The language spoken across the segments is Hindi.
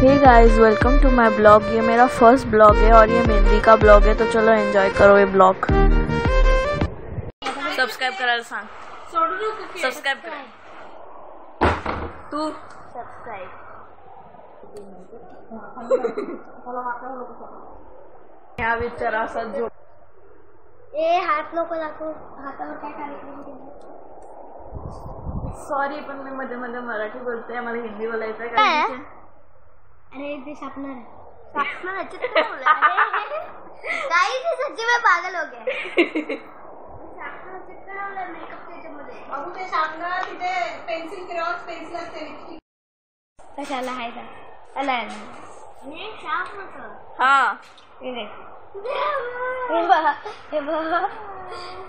Hey guys welcome to my blog ये मेरा फ़र्स्ट ब्लॉग है और ये मेहंदी का ब्लॉग है तो चलो एंजॉय करो ये ब्लॉग सब्सक्राइब करायला सांग सबस्क्राइब करा. तू ह्या विचाराचा जो ए हाथ हात नको दाखवू हातावर काय कार्यक्रम केला सॉरी पण मी मध्ये मध्ये मराठी बोलते मला हिंदी बोलायचं काय? अरे ते सपना है सपना अच्छे से बोल गाइस ये सच्ची में पागल हो गए सपना चित्र लावलं मेकअप त्याच्यामध्ये. अगो ते सांगा तिथे पेन्सिल क्रॉस पेन्सिल असते लिपस्टिक कशाला आहे का? नाही हा हे. देख. हे हे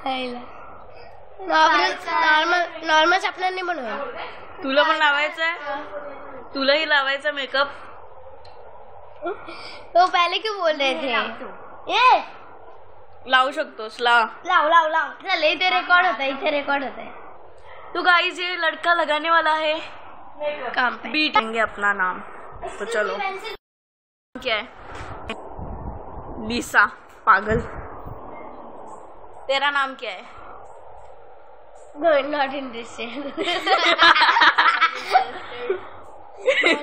हायला. नॉर्मल नॉर्मल नाही बनवा तुला पण लावायचं आहे तुलाही लावायचा मेकअप तो पहले क्यों बोल रहे थे? ये। लावू शकतोस ला। लाव लाव लाव चल इथे रेकॉर्ड होता है इथे रेकॉर्ड होता है। तो गाइस ये लड़का लगाने वाला है। काम पे। बीट देंगे अपना नाम। तो चलो। क्या है? लीसा पागल। तेरा नाम क्या है? नॉट इंटरेस्टेड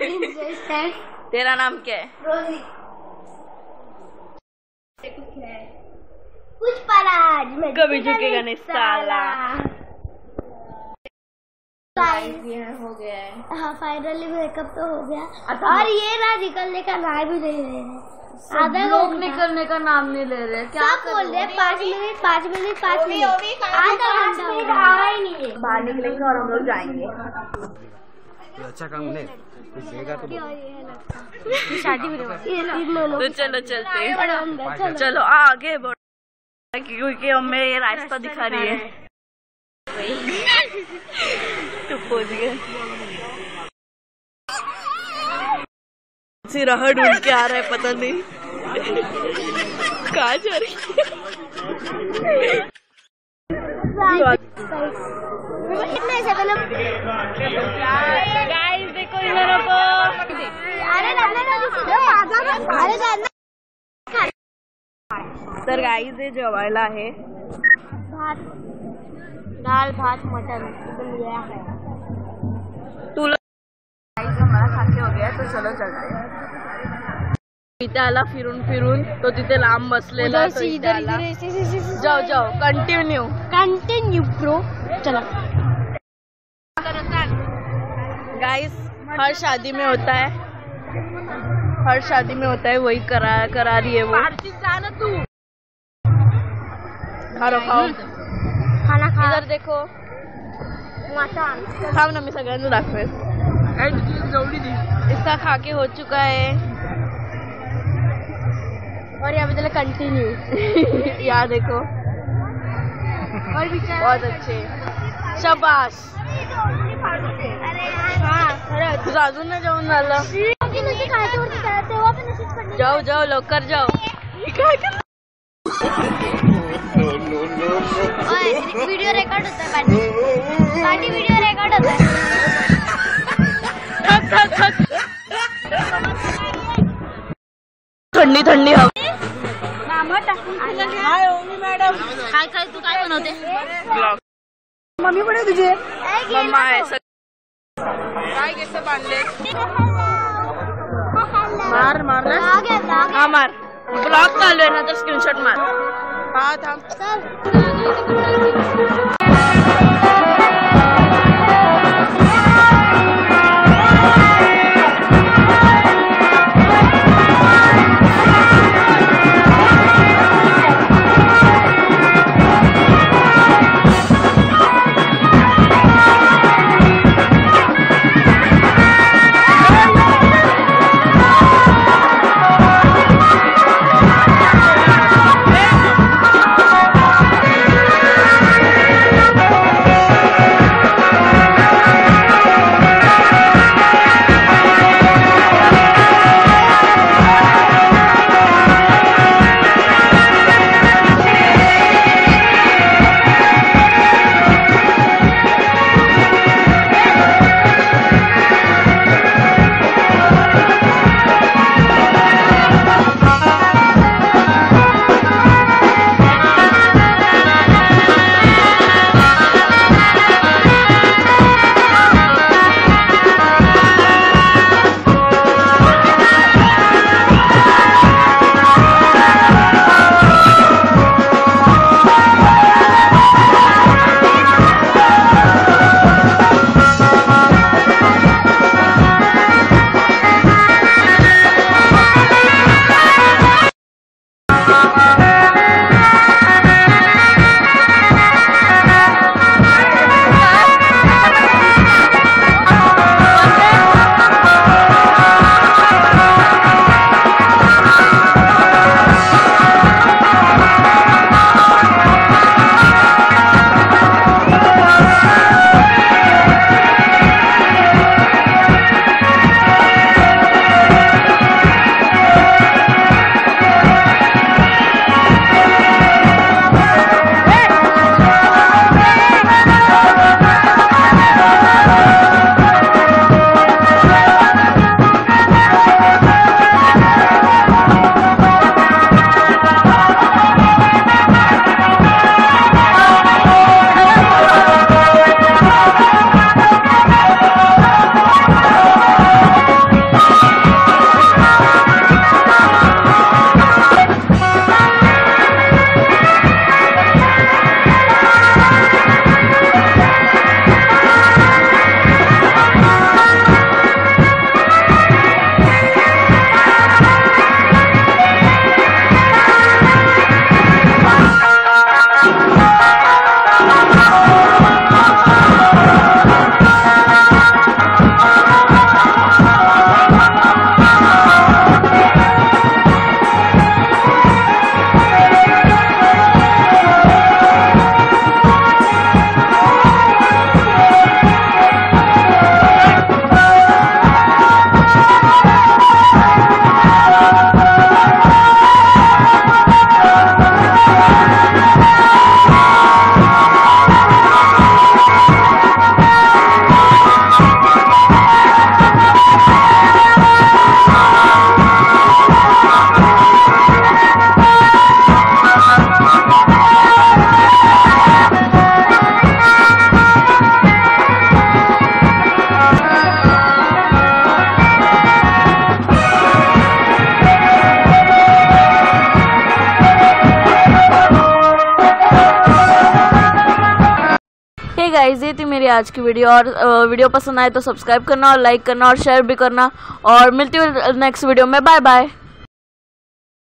इंटरेस्टेड तेरा नाम क्या है? रोजी कुछ पराज मैं। कभी झुकेगा नहीं साला। हो गया है। हाँ फाइनली मेकअप तो हो गया। आता और ये ना निकलने का नाम भी नहीं ले रहे आधा लोग निकलने का नाम नहीं ले रहे। क्या सब बोल रहे पाँच मिनट पाँच मिनट पाँच मिनट। आधा घंटा बाहर निकलेंगे और हम लोग जाएँगे। अच्छा काम नहीं कुछ देगा तो शादी तो चलो चलते हैं चलो चलो आगे बढ़ो क्योंकि हमें ये रास्ता दिखा रही है तो पहुँच गए सी राह ढूंढ के आ रहा है पता नहीं कहा जा रही है मतलब गाइस को तर गाईज हे। भात दाल भात मटन एकदम गया है। हमारा खाके हो गया तो चलो चलते इथे आला फिरून फिरून तो तिथे लांब बसलेला तो इथे आला. जाओ जाओ कंटिन्यू कंटिन्यू प्रो चलो। गाइस हर शादी में होता है। हर शादी में होता है वही करा करा रही है वो। तू। खाओ। खाओ खाना खा। इधर देखो। थांब ना मी। सगळ्यांना दाखवेल इसका खाके हो चुका है। और यहाँ पे चलो कंटिन्यू यहाँ देखो। और बहुत अच्छे। शाबाश। तेव्हा पण अशीच पडली जाऊ जाऊ लवकर जाऊ व्हिडिओ रेकॉर्ड होता पाठी व्हिडिओ रेकॉर्ड होता थंडी थंडी हवा। काय काय तू काय बनवते? मम्मी पण तुझे। मम्मा आहे सग- काय केस बांधले मार मारला हा मार ब्लॉग चालू आहे ना तर स्क्रीनशॉट मार हा थांब गाइस ये थी मेरी आज की वीडियो और वीडियो पसंद आए तो सब्सक्राइब करना और लाइक करना और शेयर भी करना। और मिलती हूँ नेक्स्ट वीडियो में। Bye bye